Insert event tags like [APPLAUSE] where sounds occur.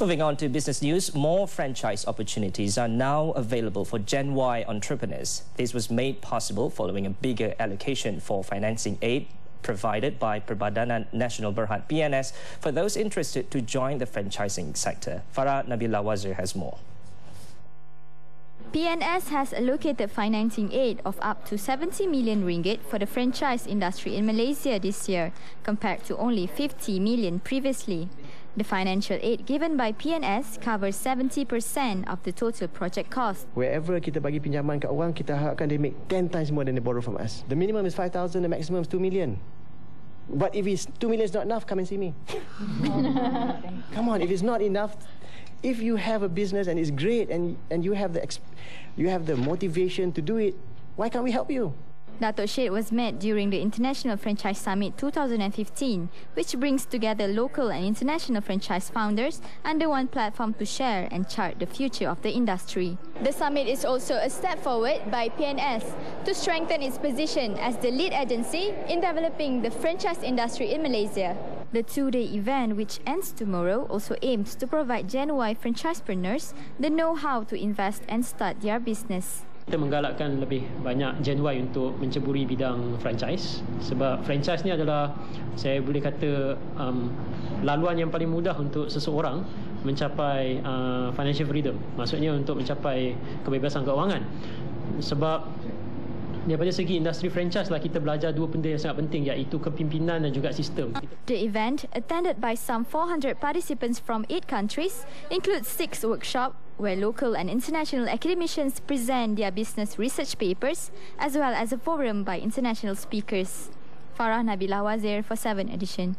Moving on to business news, more franchise opportunities are now available for Gen Y entrepreneurs. This was made possible following a bigger allocation for financing aid provided by Perbadanan Nasional Berhad PNS for those interested to join the franchising sector. Farah Nabila Wazir has more. PNS has allocated financing aid of up to 70 million ringgit for the franchise industry in Malaysia this year, compared to only 50 million previously. The financial aid given by PNS covers 70% of the total project cost. Wherever kita bagi pinjaman kat orang, kita harapkan they make 10 times more than they borrow from us. The minimum is 5,000, the maximum is 2 million. But if it's 2 million is not enough, come and see me. [LAUGHS] come on, if it's not enough, if you have a business and it's great and, and you, have the you have the motivation to do it, why can't we help you? Dato was met during the International Franchise Summit 2015, which brings together local and international franchise founders under one platform to share and chart the future of the industry. The summit is also a step forward by PNS to strengthen its position as the lead agency in developing the franchise industry in Malaysia. The two-day event, which ends tomorrow, also aims to provide Gen Y franchisepreneurs the know-how to invest and start their business. Kita menggalakkan lebih banyak Gen Y untuk menceburi bidang franchise. Sebab franchise ni adalah saya boleh kata um, laluan yang paling mudah untuk seseorang mencapai uh, financial freedom. Maksudnya untuk mencapai kebebasan keuangan. Sebab daripada segi industri franchise lah kita belajar dua benda yang sangat penting iaitu kepimpinan dan juga sistem. The event attended by some 400 participants from 8 countries includes six workshop where local and international academicians present their business research papers as well as a forum by international speakers. Farah Nabila Wazir for 7 edition.